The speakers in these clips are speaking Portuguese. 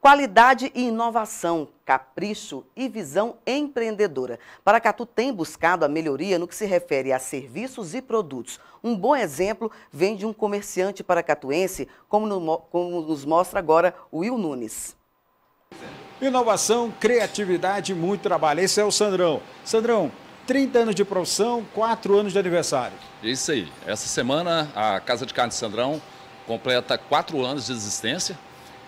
Qualidade e inovação, capricho e visão empreendedora. Paracatu tem buscado a melhoria no que se refere a serviços e produtos. Um bom exemplo vem de um comerciante paracatuense, como, no, como nos mostra agora o Will Nunes. Inovação, criatividade e muito trabalho. Esse é o Sandrão. Sandrão, 30 anos de profissão, 4 anos de aniversário. Isso aí. Essa semana a Casa de Carne Sandrão completa 4 anos de existência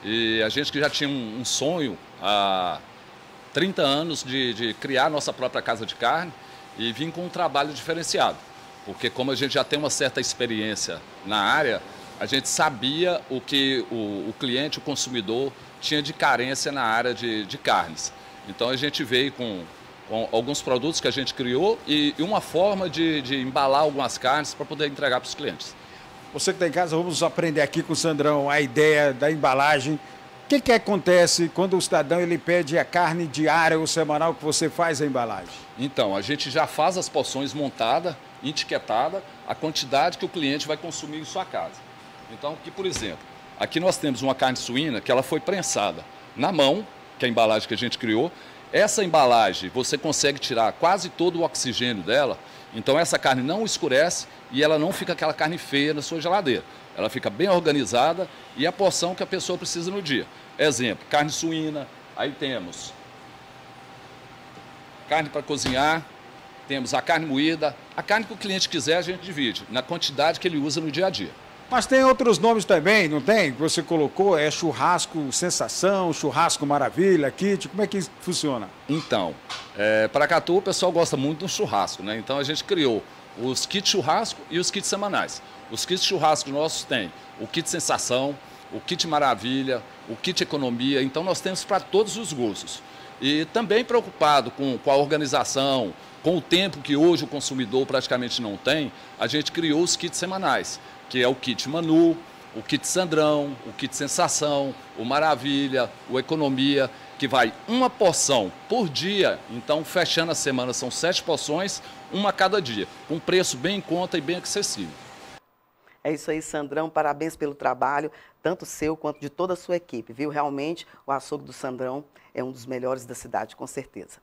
e a gente que já tinha um, um sonho há 30 anos de, de criar nossa própria casa de carne e vir com um trabalho diferenciado. Porque como a gente já tem uma certa experiência na área, a gente sabia o que o, o cliente, o consumidor, tinha de carência na área de, de carnes. Então a gente veio com, com, alguns produtos que a gente criou e, e uma forma de, de embalar algumas carnes para poder entregar para os clientes. Você que está em casa, vamos aprender aqui com o Sandrão a ideia da embalagem. O que, que acontece quando o cidadão ele pede a carne diária ou semanal que você faz a embalagem? Então, a gente já faz as porções montadas, etiquetada, a quantidade que o cliente vai consumir em sua casa. Então, aqui, por exemplo, aqui nós temos uma carne suína que ela foi prensada na mão, que é a embalagem que a gente criou. Essa embalagem, você consegue tirar quase todo o oxigênio dela então essa carne não escurece e ela não fica aquela carne feia na sua geladeira. Ela fica bem organizada e a porção que a pessoa precisa no dia. Exemplo, carne suína, aí temos carne para cozinhar, temos a carne moída, a carne que o cliente quiser a gente divide, na quantidade que ele usa no dia a dia. Mas tem outros nomes também, não tem? Você colocou, é churrasco sensação, churrasco maravilha, kit, como é que funciona? Então, é, para Catu o pessoal gosta muito do churrasco, né? Então a gente criou os kits churrasco e os kits semanais. Os kits churrasco nossos tem o kit sensação, o kit maravilha, o kit economia, então nós temos para todos os gostos. E também preocupado com, com a organização, com o tempo que hoje o consumidor praticamente não tem, a gente criou os kits semanais que é o kit Manu, o kit Sandrão, o kit Sensação, o Maravilha, o Economia, que vai uma porção por dia. Então, fechando a semana, são sete porções, uma a cada dia, com preço bem em conta e bem acessível. É isso aí, Sandrão. Parabéns pelo trabalho, tanto seu quanto de toda a sua equipe, viu? Realmente, o açougue do Sandrão é um dos melhores da cidade, com certeza.